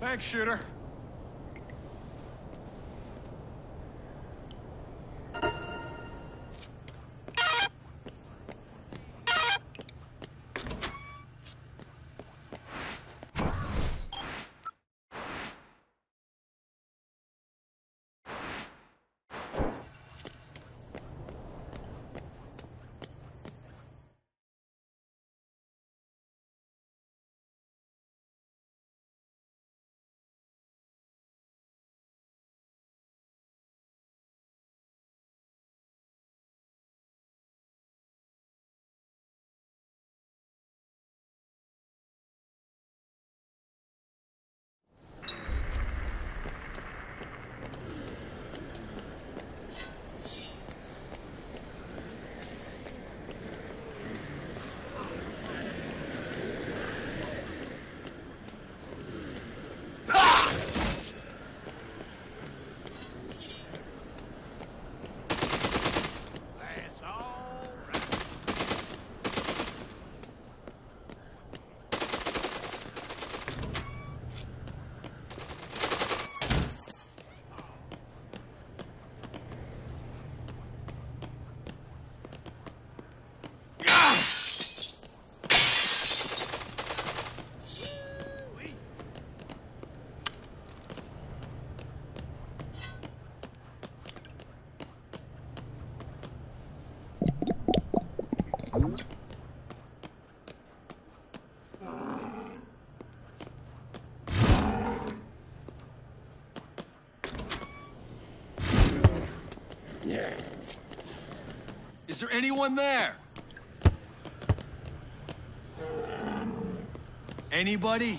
Thanks, shooter. That's all right. Is there anyone there? Anybody?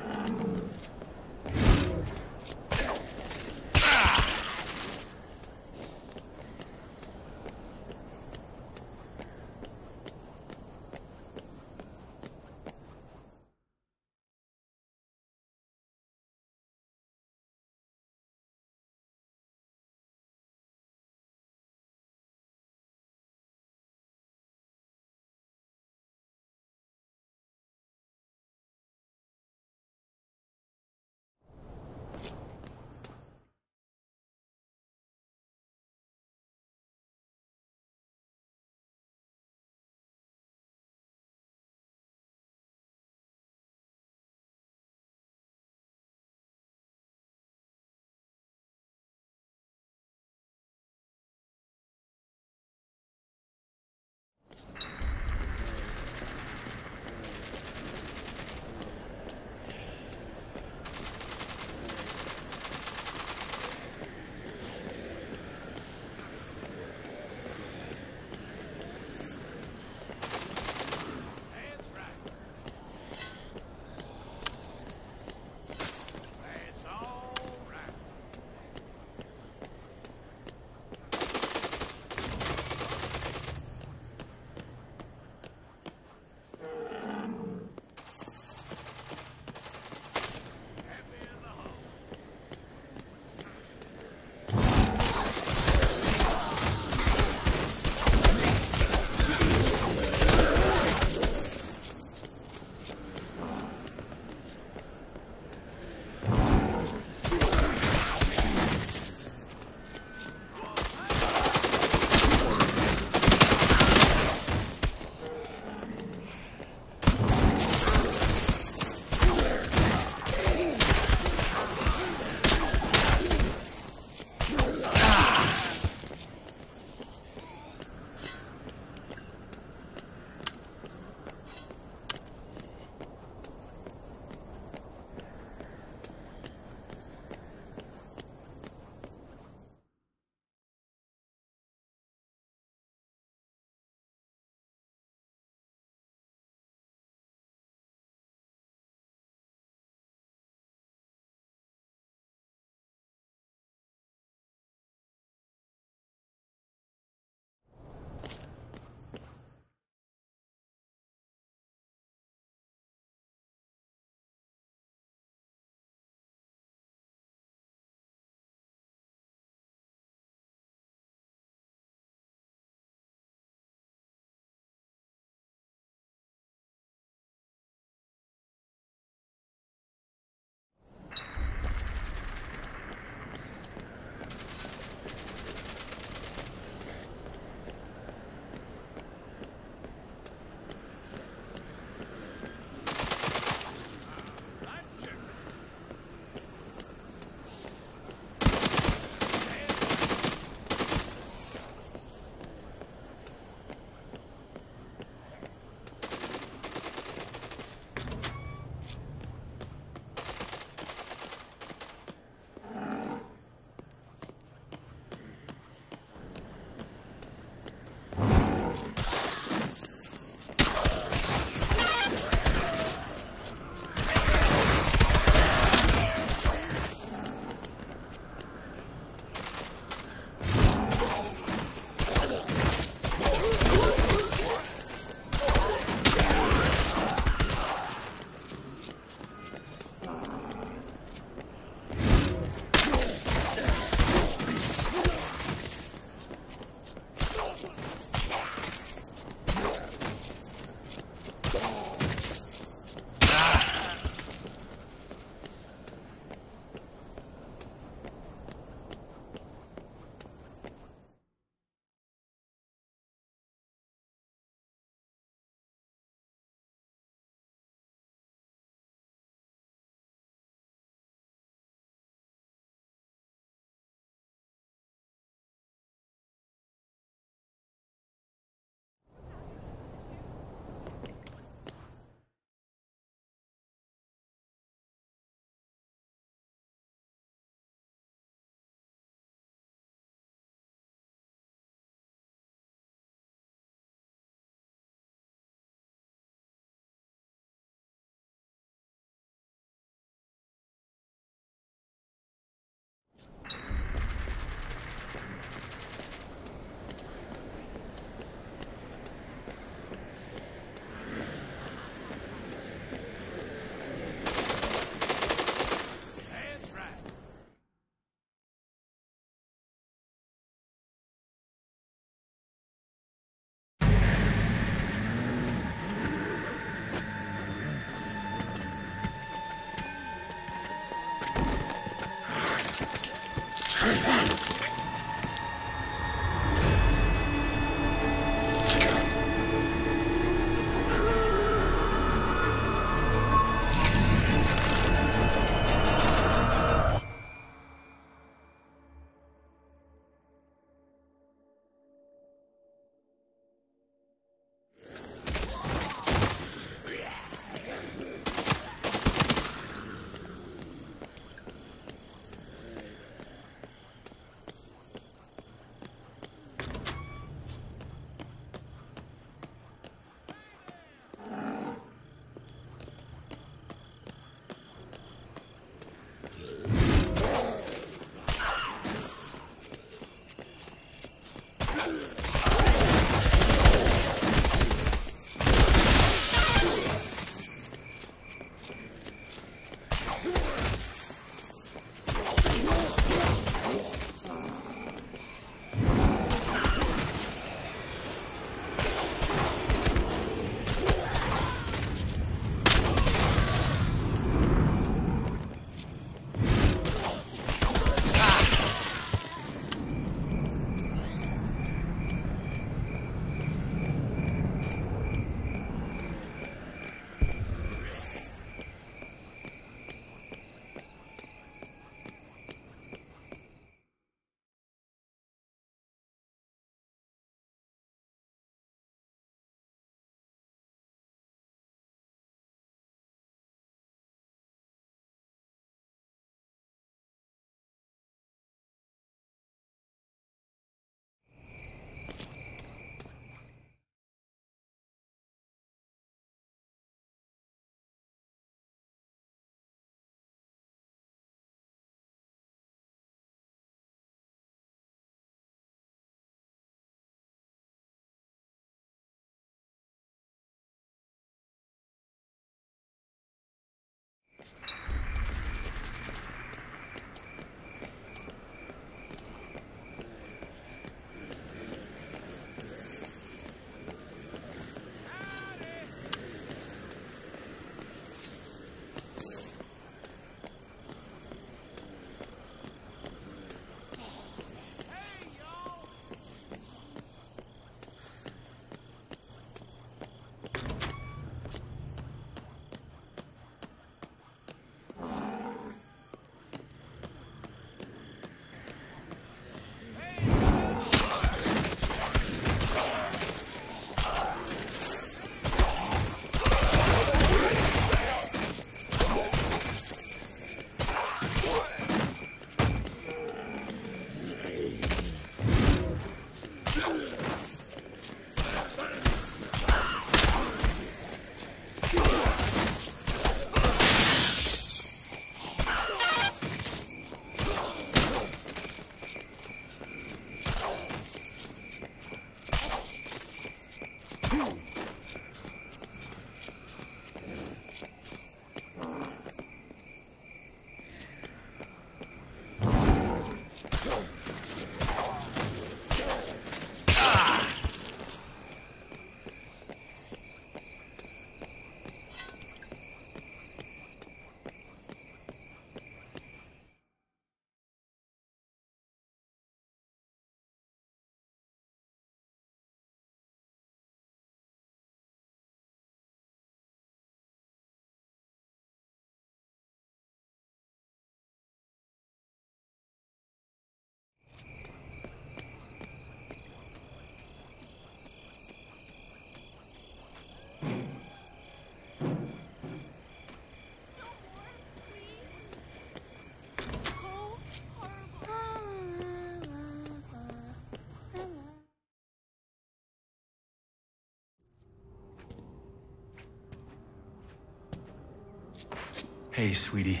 Hey, sweetie.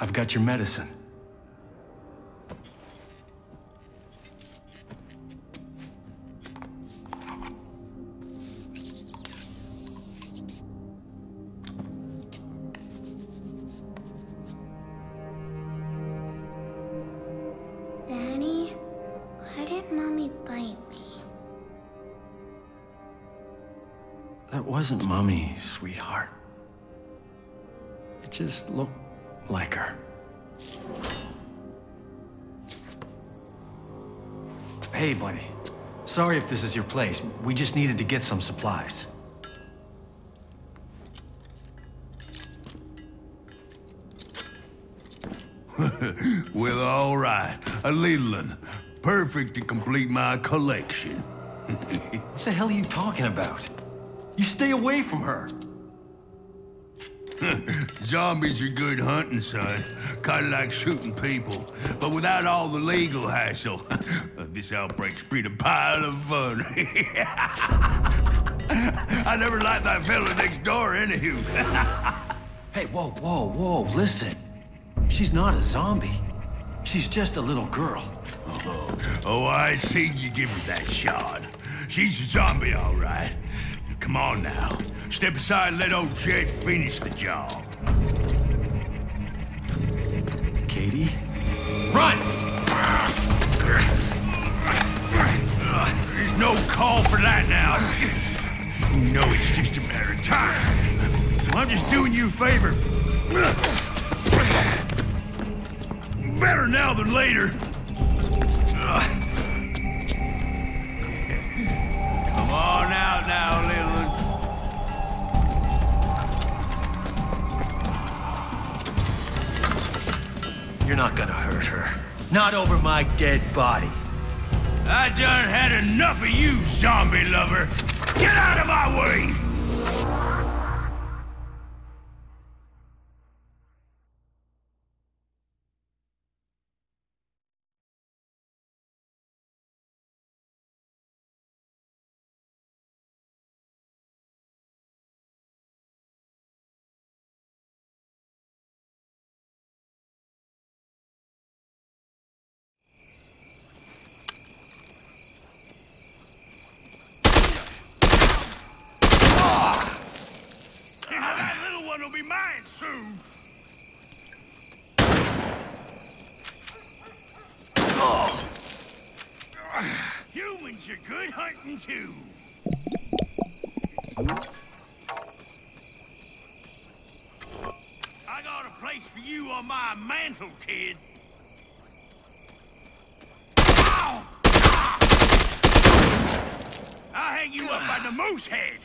I've got your medicine. Danny, why did Mommy bite me? That wasn't Mommy, sweetheart. Just look like her. Hey, buddy. Sorry if this is your place. We just needed to get some supplies. well, all right. A little one. Perfect to complete my collection. what the hell are you talking about? You stay away from her. Zombies are good hunting, son. Kinda like shooting people, but without all the legal hassle. this outbreak's been a pile of fun. I never liked that fella next door, anywho. hey, whoa, whoa, whoa, listen. She's not a zombie. She's just a little girl. Oh, oh I seen you give her that shot. She's a zombie, all right. Come on now. Step aside and let old Jed finish the job. Katey? Run! There's no call for that now. You know it's just a matter of time. So I'm just doing you a favor. Better now than later. Come on out now, Leland. Not gonna hurt her. Not over my dead body. I done had enough of you, zombie lover. Get out of my way! Good hunting. I got a place for you on my mantle, kid. Ah! I'll hang you up on the moose head.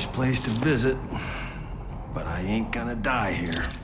Nice place to visit, but I ain't gonna die here.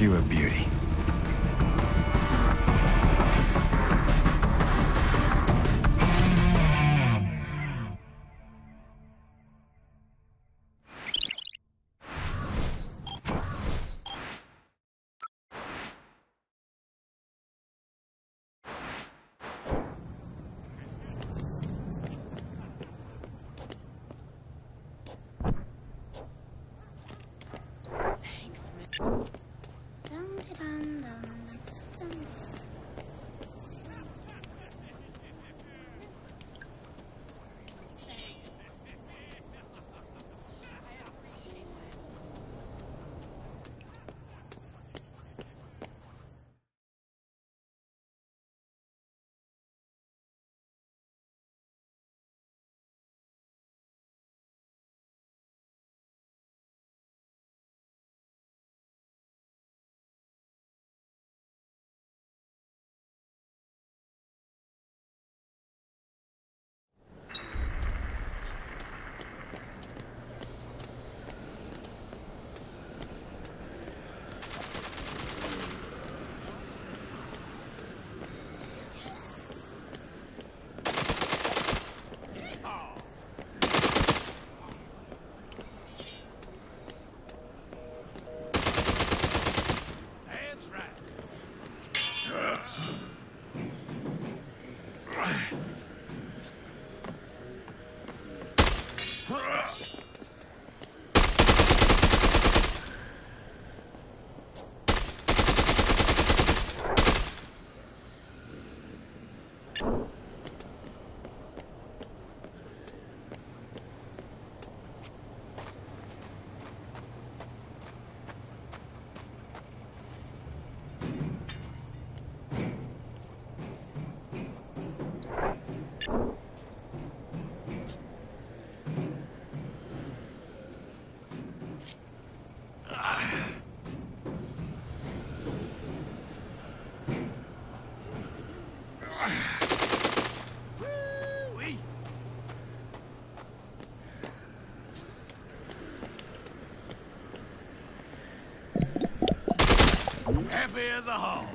You a beauty? Happy as a hog.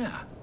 Yeah.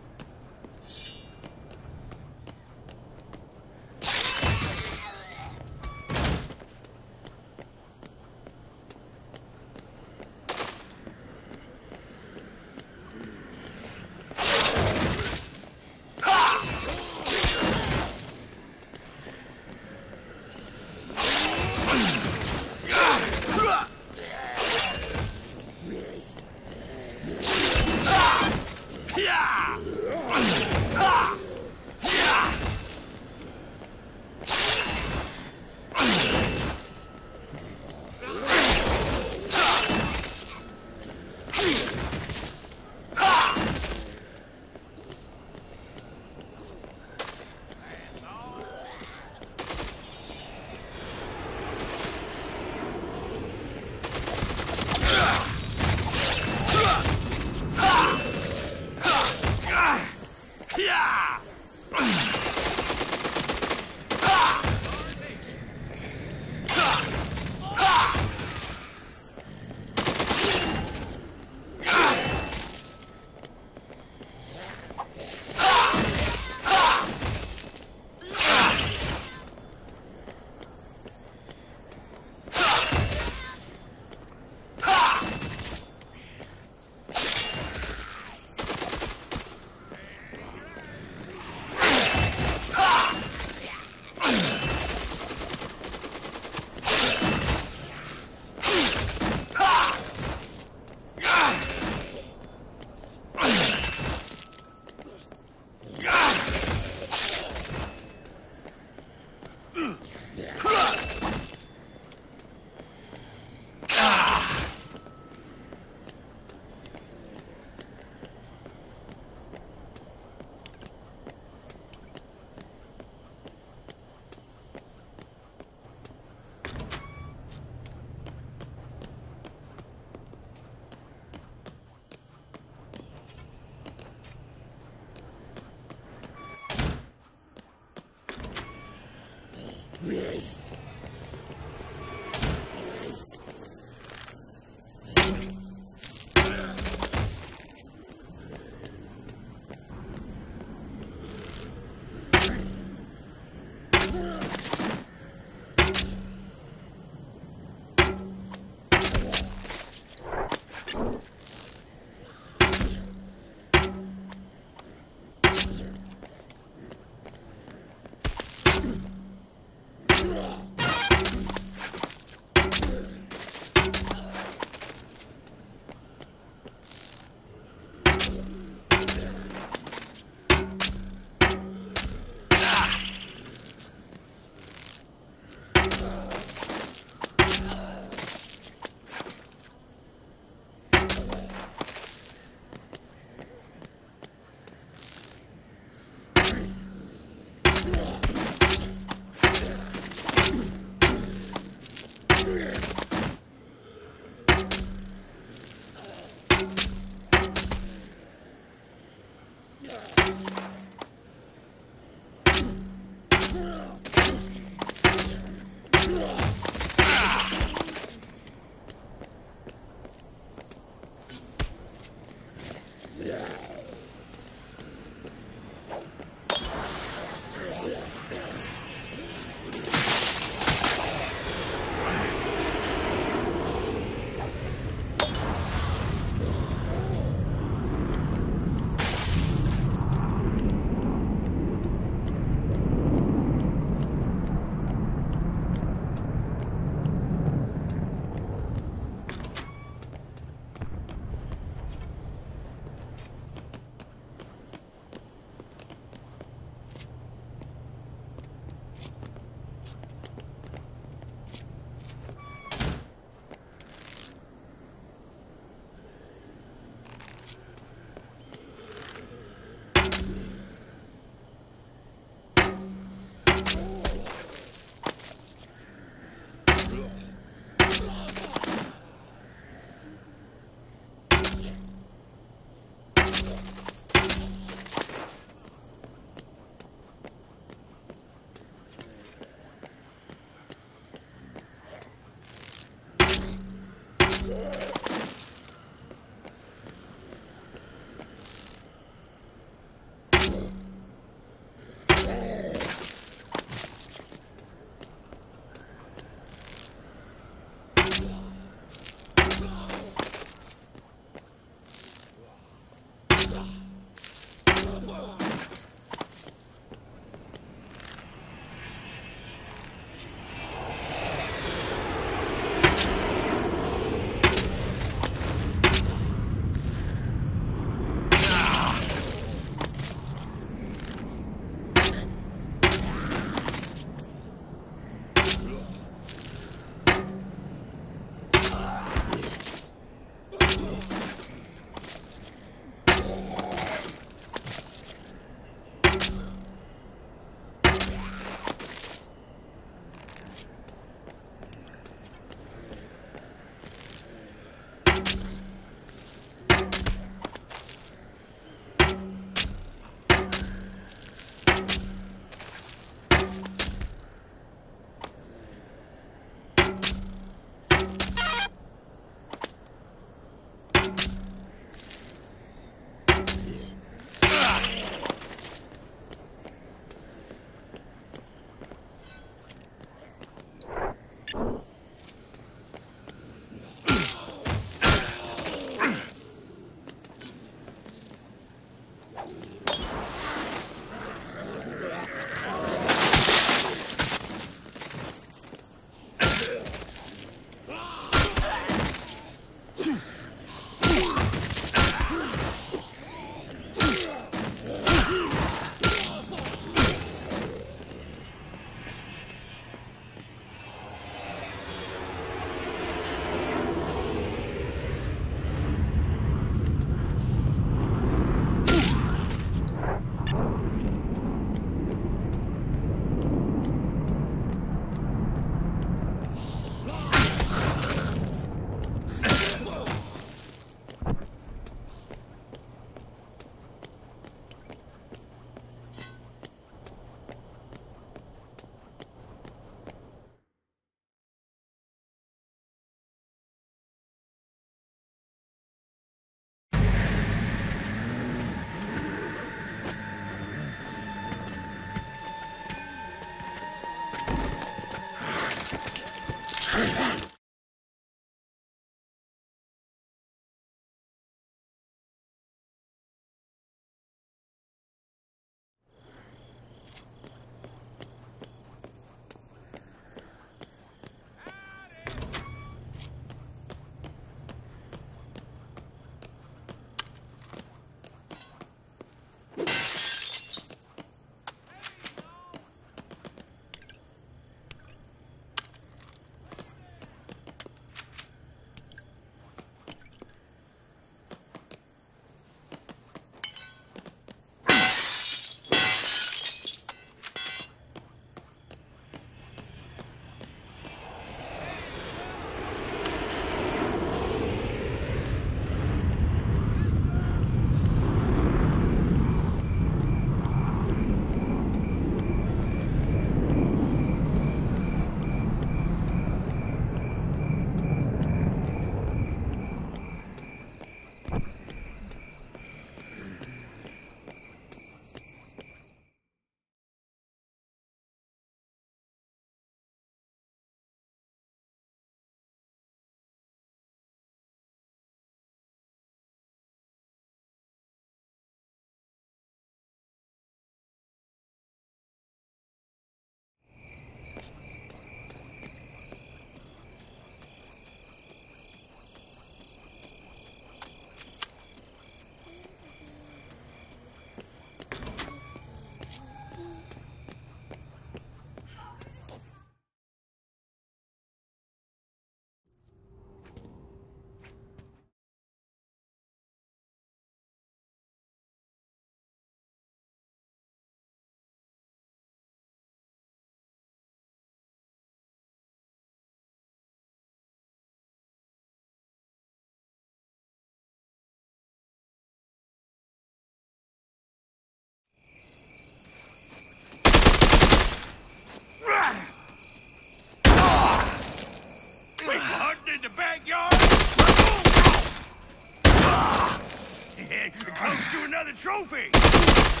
trophy!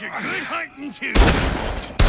you good hunting too.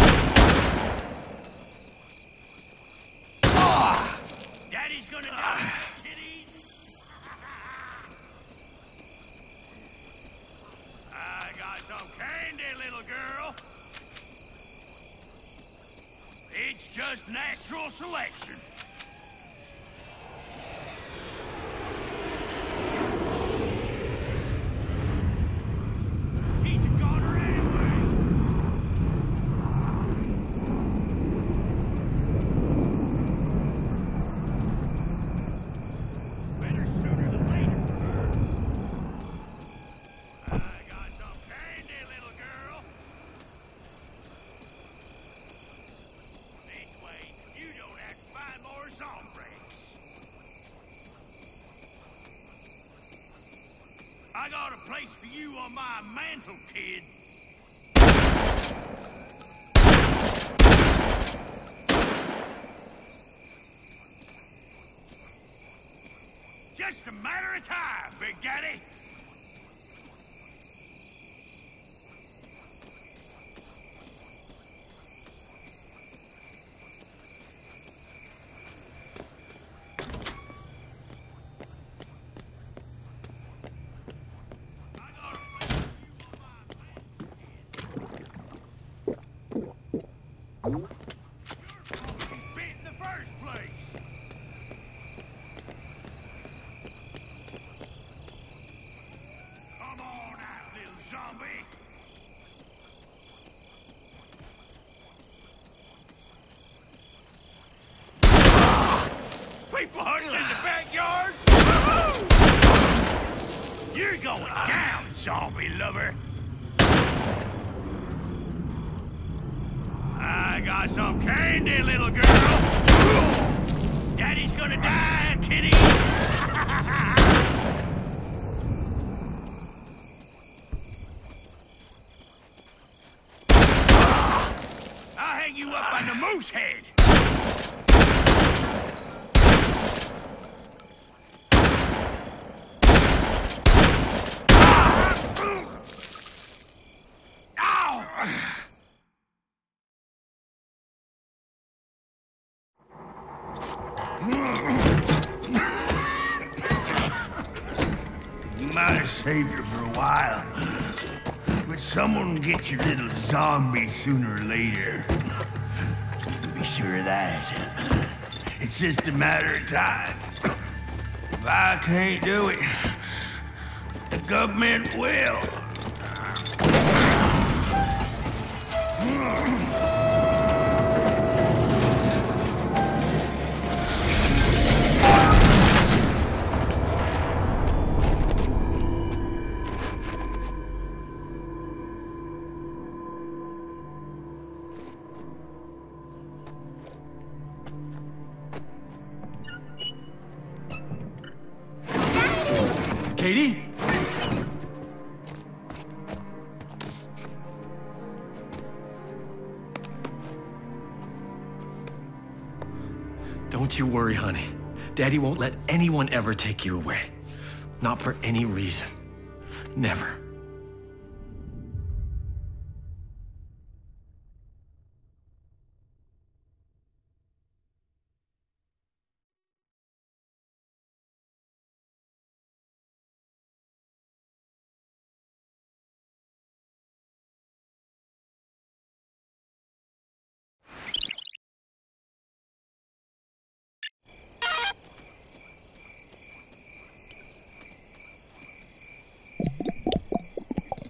I got a place for you on my mantle. Someone gets your little zombie sooner or later. Be sure of that. It's just a matter of time. If I can't do it, the government will. He won't let anyone ever take you away. Not for any reason. Never.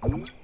Right,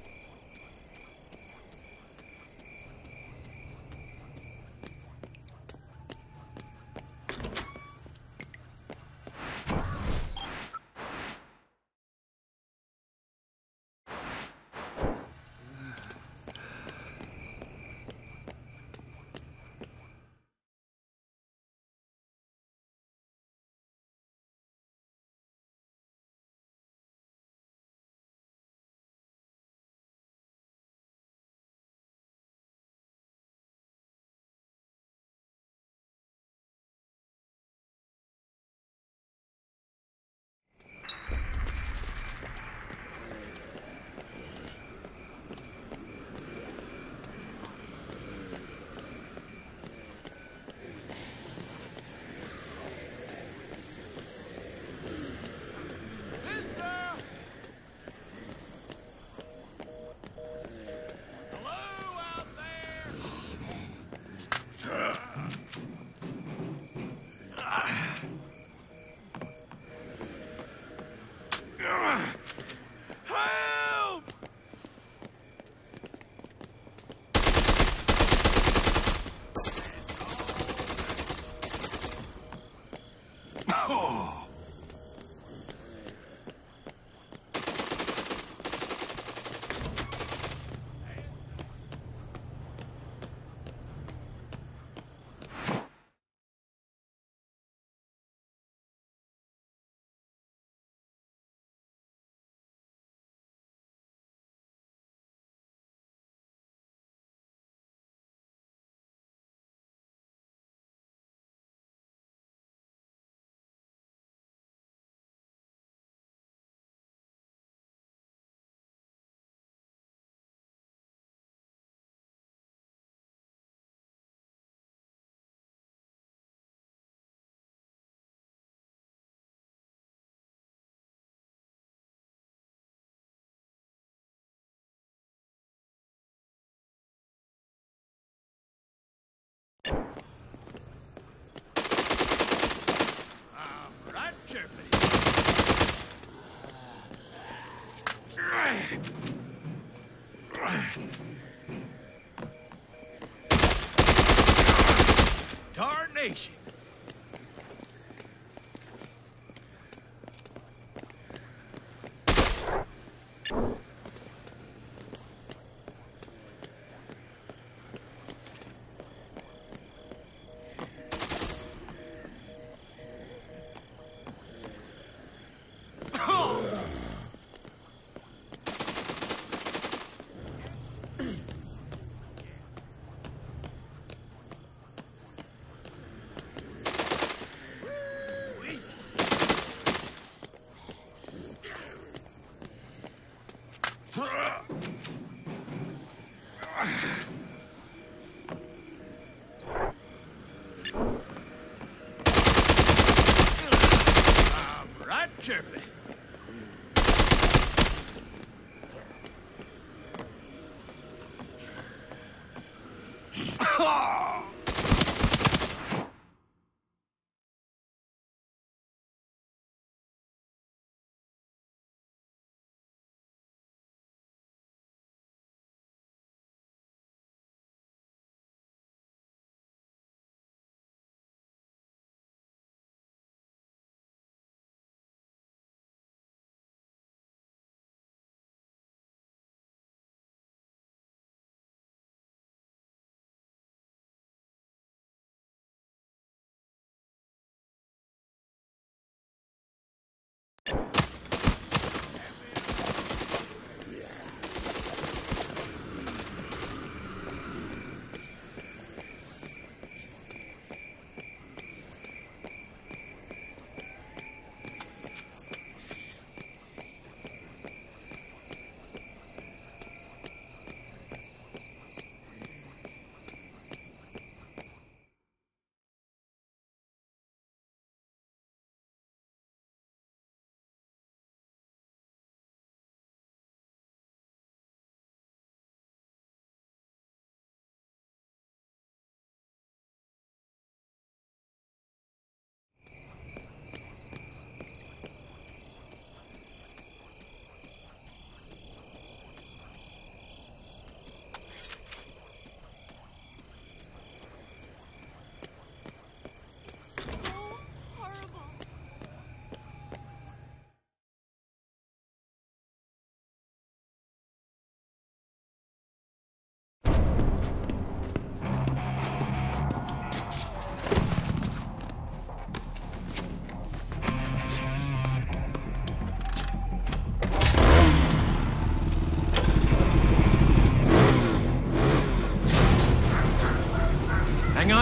Tarnation. Right,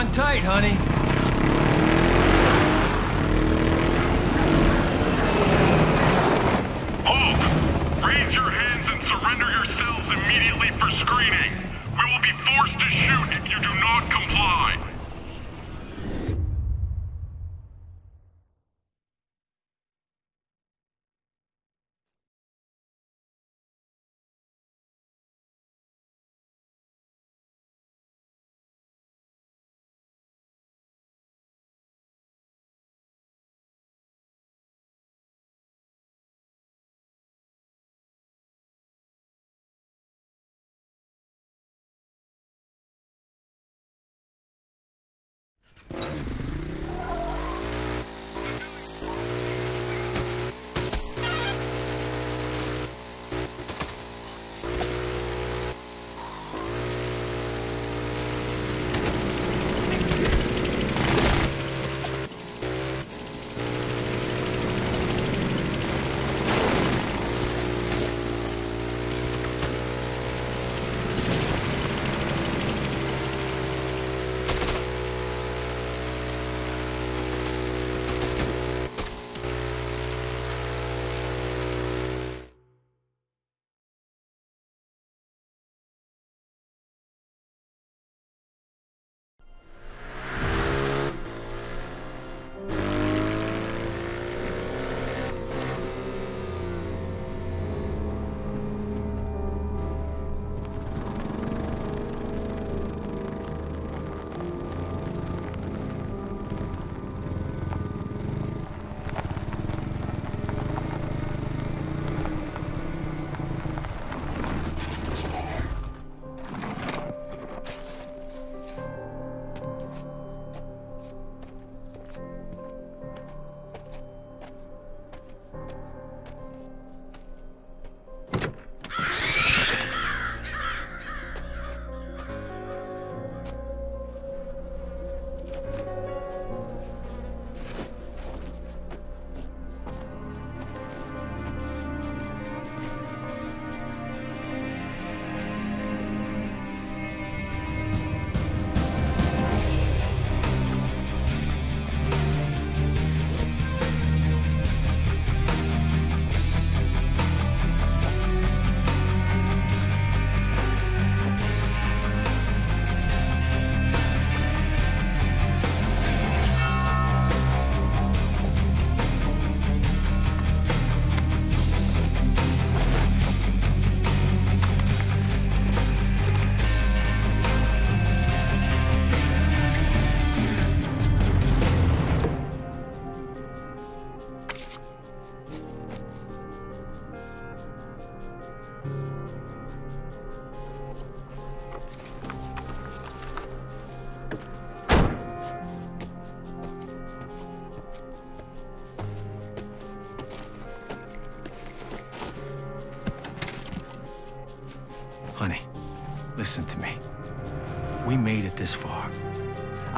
on tight, honey.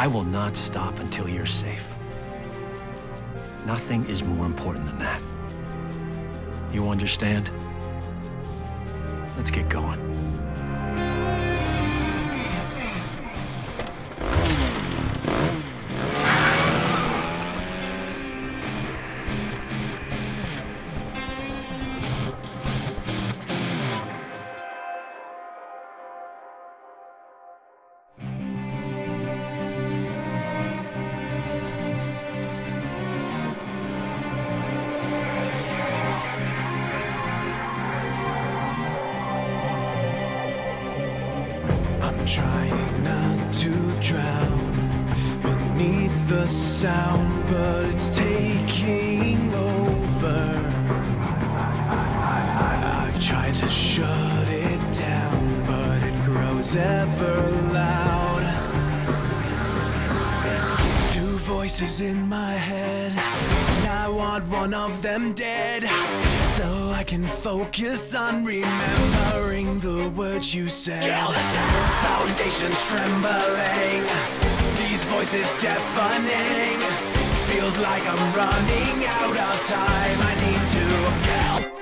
I will not stop until you're safe. Nothing is more important than that. You understand? Sound, but it's taking over. I've tried to shut it down, but it grows ever loud. Two voices in my head, and I want one of them dead. So I can focus on remembering the words you said. Kill the sound, foundations trembling. These voices deafening. Feels like I'm running out of time. I need to kill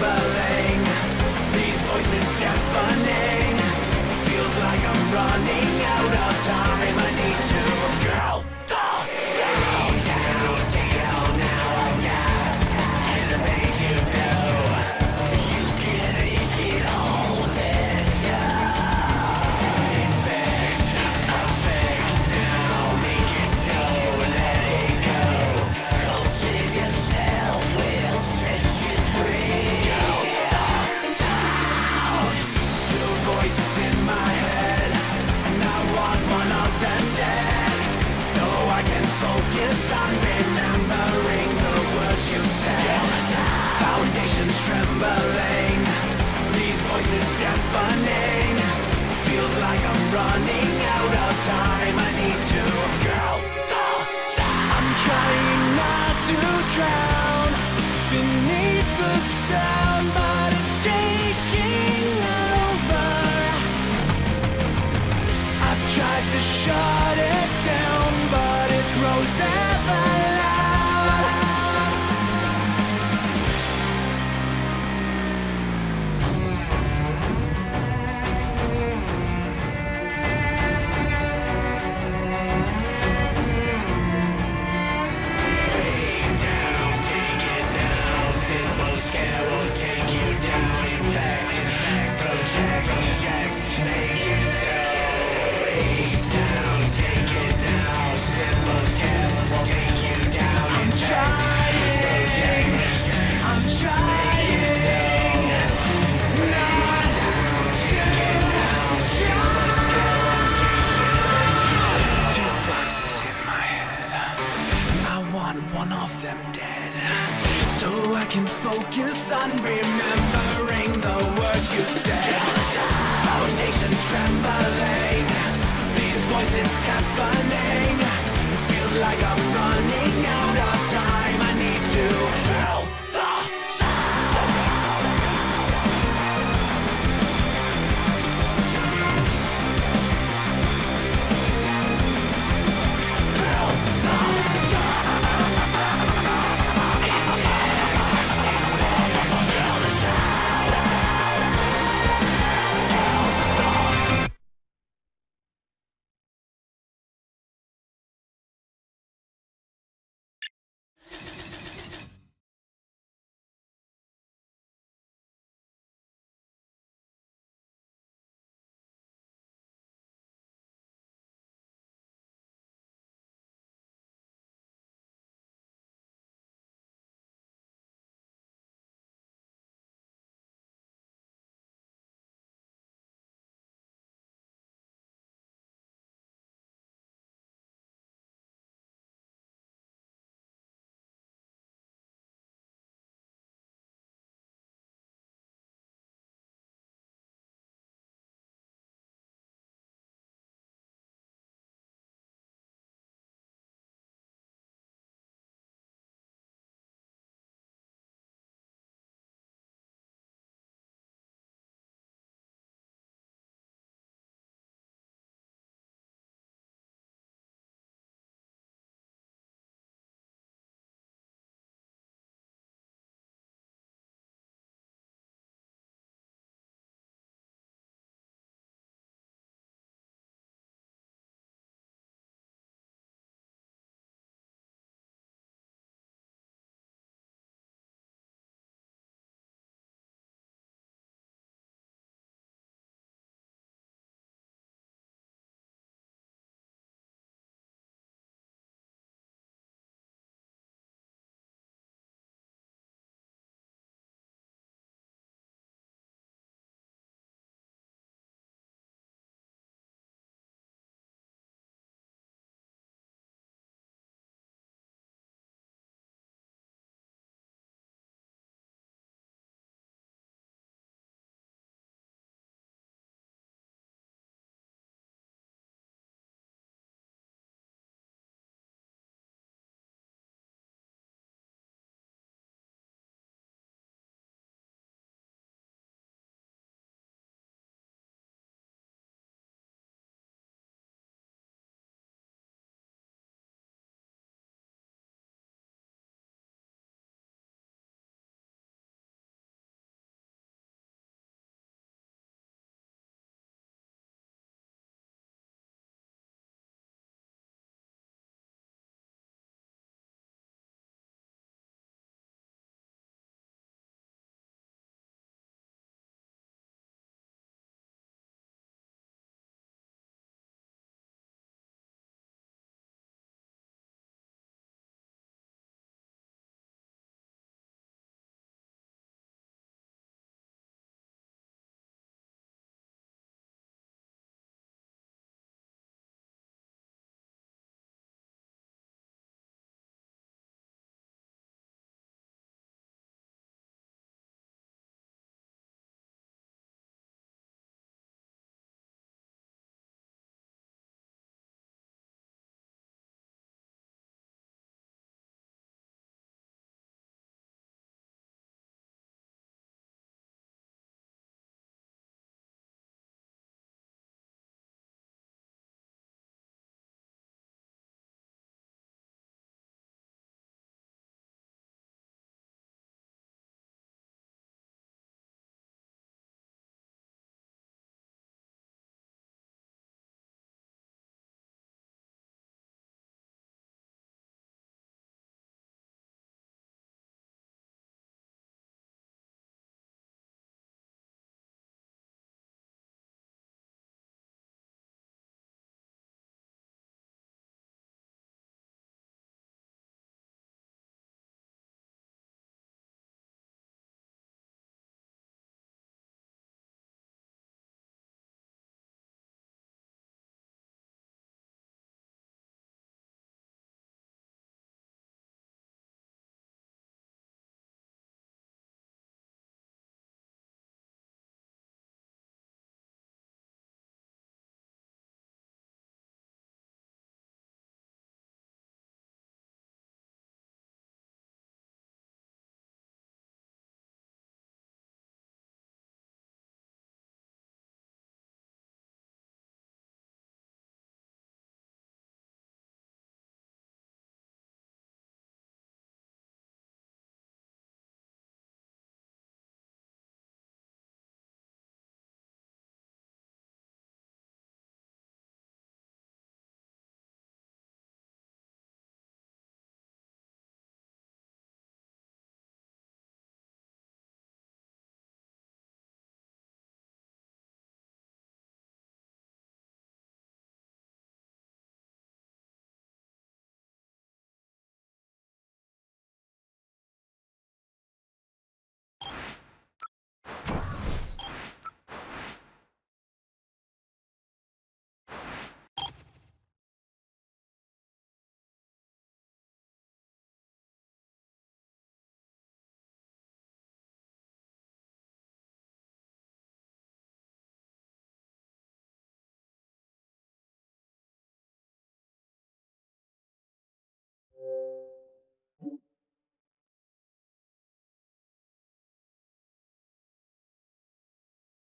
rumbling. These voices deafening. Feels like I'm running run.